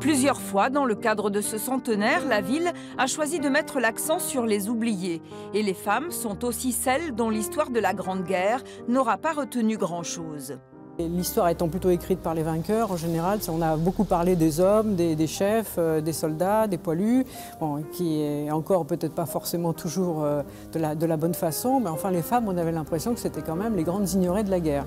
Plusieurs fois, dans le cadre de ce centenaire, la ville a choisi de mettre l'accent sur les oubliés. Et les femmes sont aussi celles dont l'histoire de la Grande Guerre n'aura pas retenu grand-chose. L'histoire étant plutôt écrite par les vainqueurs, en général, on a beaucoup parlé des hommes, des, chefs, euh, des soldats, des poilus, qui est encore peut-être pas forcément toujours euh, de, la, de la bonne façon, mais enfin les femmes, on avait l'impression que c'était quand même les grandes ignorées de la guerre.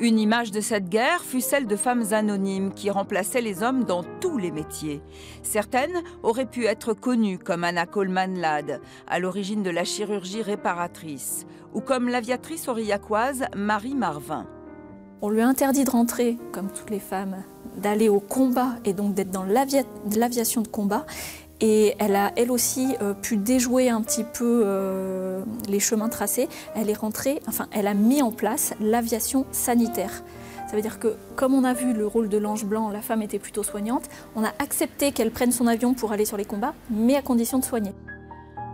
Une image de cette guerre fut celle de femmes anonymes qui remplaçaient les hommes dans tous les métiers. Certaines auraient pu être connues comme Anna Coleman Ladd, à l'origine de la chirurgie réparatrice, ou comme l'aviatrice aurillacoise Marie Marvin. On lui interdit de rentrer, comme toutes les femmes, d'aller au combat et donc d'être dans l'aviation de combat. Et elle a, elle aussi, euh, pu déjouer un petit peu euh, les chemins tracés. Elle est rentrée, enfin, elle a mis en place l'aviation sanitaire. Ça veut dire que, comme on a vu le rôle de l'ange blanc, la femme était plutôt soignante, on a accepté qu'elle prenne son avion pour aller sur les combats, mais à condition de soigner.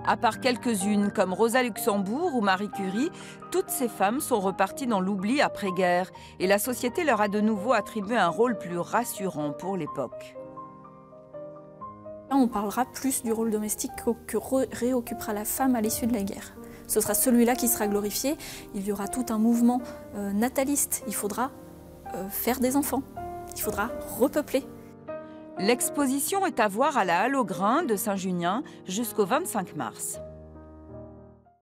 À part quelques-unes comme Rosa Luxembourg ou Marie Curie, toutes ces femmes sont reparties dans l'oubli après-guerre et la société leur a de nouveau attribué un rôle plus rassurant pour l'époque. On parlera plus du rôle domestique que réoccupera la femme à l'issue de la guerre. Ce sera celui-là qui sera glorifié. Il y aura tout un mouvement euh, nataliste. Il faudra euh, faire des enfants. Il faudra repeupler. L'exposition est à voir à la Halle au Grain de Saint-Junien jusqu'au 25 mars.